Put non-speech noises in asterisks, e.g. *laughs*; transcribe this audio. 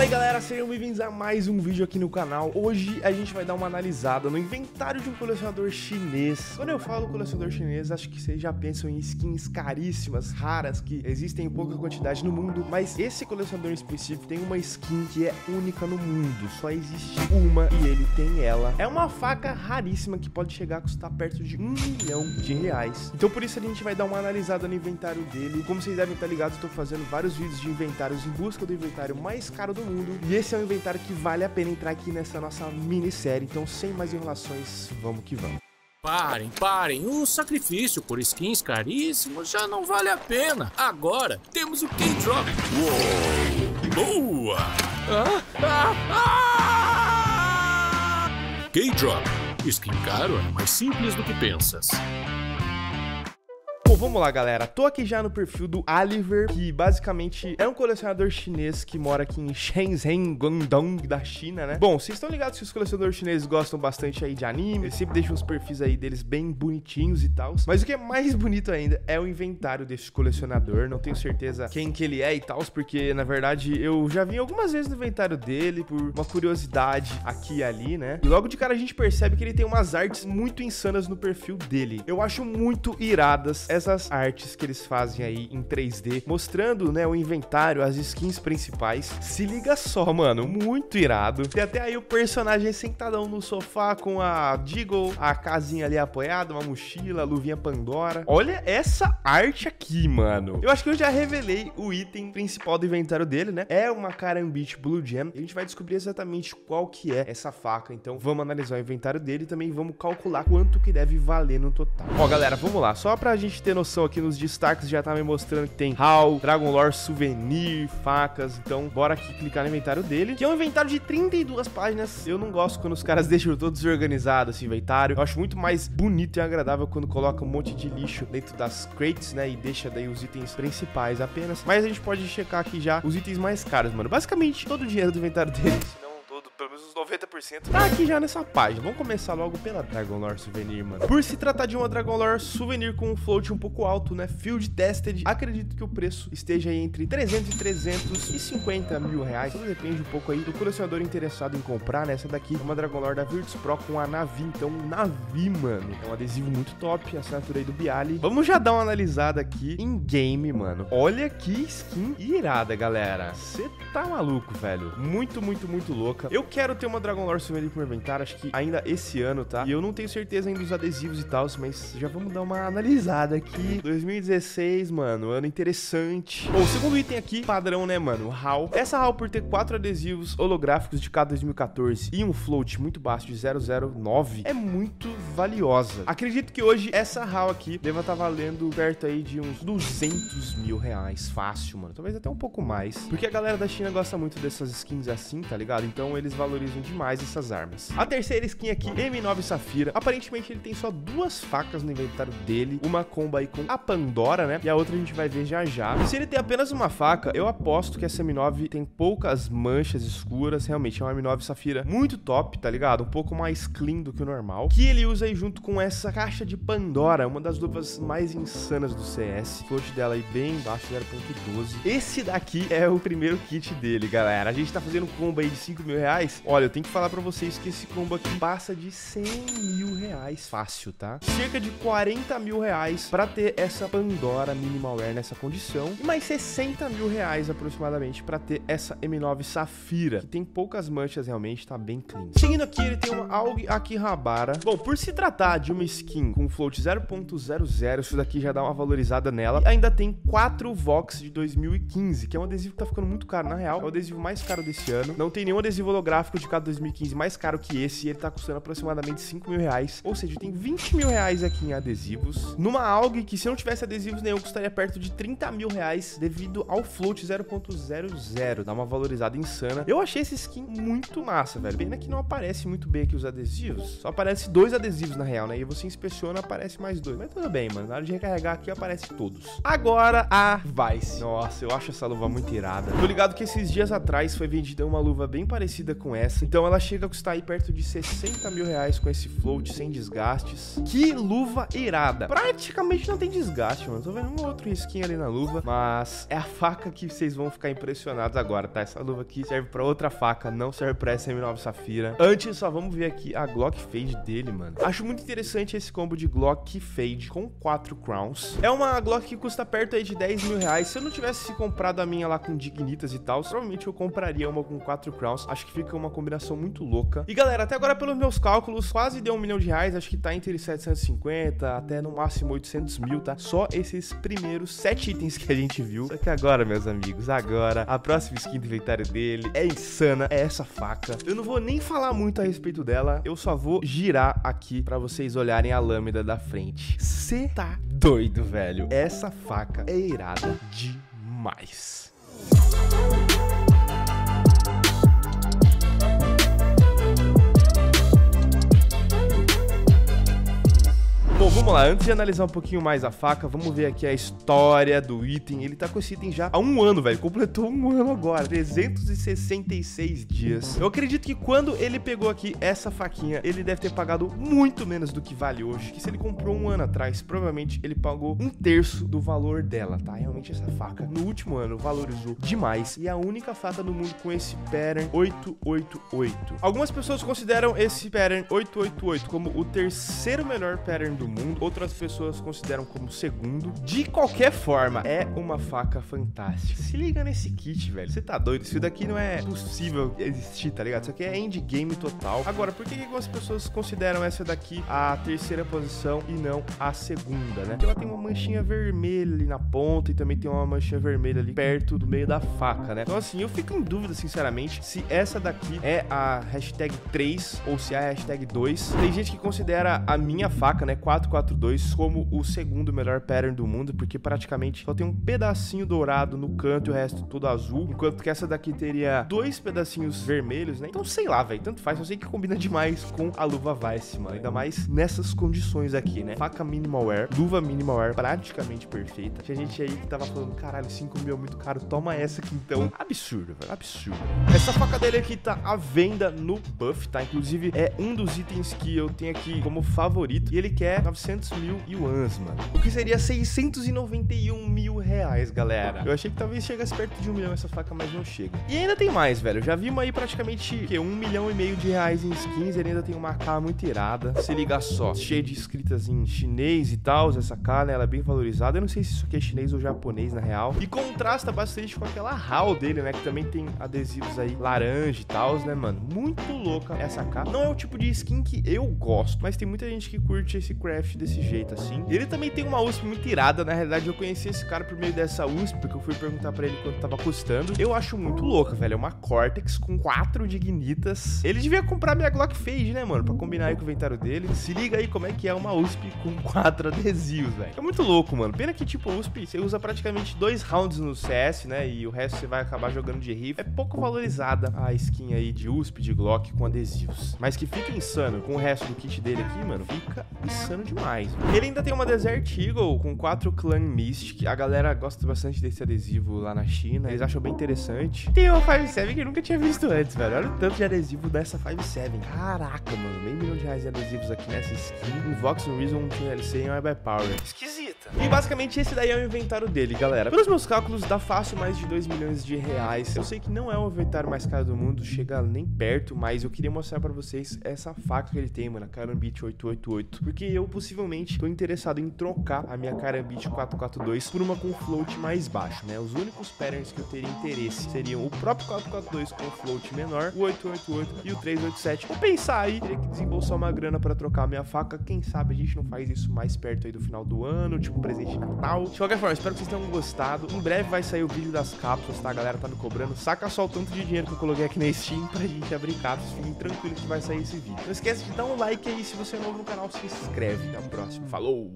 Fala aí galera, sejam bem-vindos a mais um vídeo aqui no canal. Hoje a gente vai dar uma analisada no inventário de um colecionador chinês. Quando eu falo colecionador chinês, acho que vocês já pensam em skins caríssimas, raras Que existem em pouca quantidade no mundo Mas esse colecionador em específico tem uma skin que é única no mundo. Só existe uma e ele tem ela. É uma faca raríssima que pode chegar a custar perto de um milhão de reais. Então por isso a gente vai dar uma analisada no inventário dele. Como vocês devem estar ligados, tô fazendo vários vídeos de inventários em busca do inventário mais caro do mundo. E esse é um inventário que vale a pena entrar aqui nessa nossa minissérie. Então, sem mais enrolações, vamos que vamos. Parem, parem, o sacrifício por skins caríssimos já não vale a pena. Agora temos o K-Drop. Boa! Ah, ah, ah! K-Drop. Skin caro é mais simples do que pensas. Vamos lá, galera. Tô aqui já no perfil do Oliver, que basicamente é um colecionador chinês que mora aqui em Shenzhen, Guangdong, da China, né? Bom, vocês estão ligados que os colecionadores chineses gostam bastante aí de anime, eles sempre deixam os perfis aí deles bem bonitinhos e tal. Mas o que é mais bonito ainda é o inventário desse colecionador. Não tenho certeza quem que ele é e tal, porque na verdade eu já vi algumas vezes no inventário dele por uma curiosidade aqui e ali, né? E logo de cara a gente percebe que ele tem umas artes muito insanas no perfil dele. Eu acho muito iradas essas artes que eles fazem aí em 3D, mostrando, né, o inventário, as skins principais. Se liga só, mano, muito irado. Tem até aí o personagem sentadão no sofá com a Deagle, a casinha ali apoiada, uma mochila, luvinha Pandora. Olha essa arte aqui, mano. Eu acho que eu já revelei o item principal do inventário dele, né? É uma Karambit Blue Gem. A gente vai descobrir exatamente qual que é essa faca. Então vamos analisar o inventário dele e também vamos calcular quanto que deve valer no total. Ó, galera, vamos lá. Só pra gente ter noção aqui nos destaques, já tá me mostrando que tem HAL, Dragon Lore Souvenir, facas. Então, bora aqui clicar no inventário dele, que é um inventário de 32 páginas. Eu não gosto quando os caras *laughs* deixam todo desorganizado esse inventário. Eu acho muito mais bonito e agradável quando coloca um monte de lixo dentro das crates, né? E deixa daí os itens principais apenas. Mas a gente pode checar aqui já os itens mais caros, mano. Basicamente, todo o dinheiro do inventário dele, senão pelo menos uns 90%, tá aqui já nessa página. Vamos começar logo pela Dragon Lore Souvenir, mano. Por se tratar de uma Dragon Lore Souvenir com um float um pouco alto, né? Field Tested, acredito que o preço esteja entre 300 e 350 mil reais. Tudo depende um pouco aí do colecionador interessado em comprar, né? Essa daqui é uma Dragon Lore da Virtus Pro com a Navi. Então, Navi, mano. É um adesivo muito top, assinatura aí do Bialy. Vamos já dar uma analisada aqui em game, mano. Olha que skin irada, galera. Você tá maluco, velho. Muito, muito, muito louca. Eu quero ter uma Dragon Lore Souvenir pro inventário, acho que ainda esse ano, tá? E eu não tenho certeza ainda dos adesivos e tal, mas já vamos dar uma analisada aqui. 2016, mano, ano interessante. Bom, o segundo item aqui, padrão, né, mano? HAL. Essa HAL, por ter quatro adesivos holográficos de cada 2014 e um float muito baixo de 009, é muito valiosa. Acredito que hoje essa HAL aqui deva estar tá valendo perto aí de uns 200 mil reais, fácil, mano. Talvez até um pouco mais. Porque a galera da China gosta muito dessas skins assim, tá ligado? Então eles valorizam demais essas armas. A terceira skin aqui, M9 Safira. Aparentemente ele tem só duas facas no inventário dele. Uma comba aí com a Pandora, né? E a outra a gente vai ver já já. Se ele tem apenas uma faca, eu aposto que essa M9 tem poucas manchas escuras. Realmente é uma M9 Safira muito top, tá ligado? Um pouco mais clean do que o normal. Que ele usa aí junto com essa caixa de Pandora, uma das luvas mais insanas do CS. Float dela aí bem baixo, 0.12. Esse daqui é o primeiro kit dele, galera. A gente tá fazendo um combo aí de 5 mil reais. Olha, eu tenho que falar pra vocês que esse combo aqui passa de 100 mil reais fácil, tá? Cerca de 40 mil reais pra ter essa Pandora Minimal Wear nessa condição. E mais 60 mil reais aproximadamente pra ter essa M9 Safira, que tem poucas manchas realmente, tá bem clean. Seguindo aqui, ele tem uma AUG Akihabara. Bom, por se tratar de uma skin com float 0.00, isso daqui já dá uma valorizada nela. E ainda tem 4 Vox de 2015, que é um adesivo que tá ficando muito caro, na real. É o adesivo mais caro desse ano. Não tem nenhum adesivo holográfico de cada 2015 mais caro que esse, ele tá custando aproximadamente 5 mil reais. Ou seja, tem 20 mil reais aqui em adesivos. Numa AUG que se não tivesse adesivos nenhum, custaria perto de 30 mil reais devido ao float 0.00. Dá uma valorizada insana. Eu achei esse skin muito massa, velho. Pena que não aparece muito bem aqui os adesivos. Só aparece dois adesivos na real, né? E você inspeciona, aparece mais dois. Mas tudo bem, mano. Na hora de recarregar aqui, aparece todos. Agora a Vice. Nossa, eu acho essa luva muito irada. Tô ligado que esses dias atrás foi vendida uma luva bem parecida com essa. Então ela chega a custar aí perto de 60 mil reais com esse float sem desgastes. Que luva irada. Praticamente não tem desgaste, mano. Tô vendo um outro risquinho ali na luva, mas é a faca que vocês vão ficar impressionados agora, tá? Essa luva aqui serve pra outra faca, não serve pra essa M9 Safira. Antes, só vamos ver aqui a Glock Fade dele, mano. Acho muito interessante esse combo de Glock Fade com 4 crowns. É uma Glock que custa perto aí de 10 mil reais. Se eu não tivesse comprado a minha lá com Dignitas e tal, provavelmente eu compraria uma com 4 crowns. Acho que fica uma combinação muito louca. E galera, até agora pelos meus cálculos, quase deu um milhão de reais. Acho que tá entre 750 até no máximo 800 mil, tá? Só esses primeiros 7 itens que a gente viu. Só que agora, meus amigos, agora, a próxima skin do inventário dele é insana, é essa faca. Eu não vou nem falar muito a respeito dela, eu só vou girar aqui pra vocês olharem a lâmina da frente. Cê tá doido, velho. Essa faca é irada demais. Bom, vamos lá. Antes de analisar um pouquinho mais a faca, vamos ver aqui a história do item. Ele tá com esse item já há um ano, velho. Completou um ano agora. 366 dias. Eu acredito que quando ele pegou aqui essa faquinha, ele deve ter pagado muito menos do que vale hoje. Que se ele comprou um ano atrás, provavelmente ele pagou um terço do valor dela, tá? Realmente essa faca, no último ano, valorizou demais. E é a única faca do mundo com esse pattern 888. Algumas pessoas consideram esse pattern 888 como o terceiro melhor pattern do mundo, outras pessoas consideram como segundo. De qualquer forma, é uma faca fantástica. Se liga nesse kit, velho. Você tá doido? Isso daqui não é possível existir, tá ligado? Isso aqui é endgame total. Agora, por que, que algumas pessoas consideram essa daqui a terceira posição e não a segunda, né? Porque ela tem uma manchinha vermelha ali na ponta e também tem uma manchinha vermelha ali perto do meio da faca, né? Então, assim, eu fico em dúvida, sinceramente, se essa daqui é a hashtag 3 ou se é a hashtag 2. Tem gente que considera a minha faca, né? 442 como o segundo melhor pattern do mundo, porque praticamente só tem um pedacinho dourado no canto e o resto tudo azul, enquanto que essa daqui teria dois pedacinhos vermelhos, né? Então sei lá, velho, tanto faz, eu sei que combina demais com a luva Vice, mano, ainda mais nessas condições aqui, né? Faca minimal wear, luva minimal wear praticamente perfeita. Tinha gente aí que tava falando, caralho, 5 mil é muito caro, toma essa aqui então. Absurdo, velho, absurdo. Essa faca dele aqui tá à venda no Buff, tá? Inclusive é um dos itens que eu tenho aqui como favorito e ele quer 900 mil yuans, mano. O que seria 691 mil reais, galera. Eu achei que talvez chegasse perto de um milhão essa faca, mas não chega. E ainda tem mais, velho. Já vimos aí praticamente que um milhão e meio de reais em skins. Ele ainda tem uma K muito irada. Se liga só, cheio de escritas em chinês e tal. Essa K, né? Ela é bem valorizada. Eu não sei se isso aqui é chinês ou japonês, na real. E contrasta bastante com aquela HAL dele, né? Que também tem adesivos aí laranja e tal, né, mano? Muito louca essa K. Não é o tipo de skin que eu gosto, mas tem muita gente que curte esse craft desse jeito, assim. Ele também tem uma USP muito irada. Na realidade, eu conheci esse cara por meio dessa USP, porque eu fui perguntar pra ele quanto tava custando. Eu acho muito louca, velho. É uma Cortex com quatro dignitas. Ele devia comprar minha Glock Fade, né, mano? Pra combinar aí com o inventário dele. Se liga aí como é que é uma USP com *laughs* quatro adesivos, velho. É muito louco, mano. Pena que, tipo, USP, você usa praticamente dois rounds no CS, né? E o resto você vai acabar jogando de rifle. É pouco valorizada a skin aí de USP, de Glock com adesivos. Mas que fica insano com o resto do kit dele aqui, mano. Fica insano demais. Mano. Ele ainda tem uma Desert Eagle com quatro Clan Mystic. A galera gosta bastante desse adesivo lá na China. Eles acham bem interessante. Tem uma 5.7 que eu nunca tinha visto antes, velho. Olha o tanto de adesivo dessa 5.7. Caraca, mano. Meio milhão de reais de adesivos aqui nessa skin. Um Vox Reason, um TLC e um by E basicamente esse daí é o inventário dele, galera. Pelos meus cálculos, dá fácil mais de 2 milhões de reais. Eu sei que não é o inventário mais caro do mundo, chega nem perto, mas eu queria mostrar pra vocês essa faca que ele tem, mano, a Karambit 888. Porque eu possivelmente tô interessado em trocar a minha Karambit 442 por uma com float mais baixo, né? Os únicos patterns que eu teria interesse seriam o próprio 442 com float menor, o 888 e o 387. Vou pensar aí, teria que desembolsar uma grana pra trocar a minha faca. Quem sabe a gente não faz isso mais perto aí do final do ano, um presente de Natal. De qualquer forma, espero que vocês tenham gostado. Em breve vai sair o vídeo das cápsulas, tá? A galera tá me cobrando. Saca só o tanto de dinheiro que eu coloquei aqui na Steam pra gente abrir cápsulas. Fiquem tranquilos que vai sair esse vídeo. Não esquece de dar um like aí se você é novo no canal, se inscreve. Até o próximo. Falou!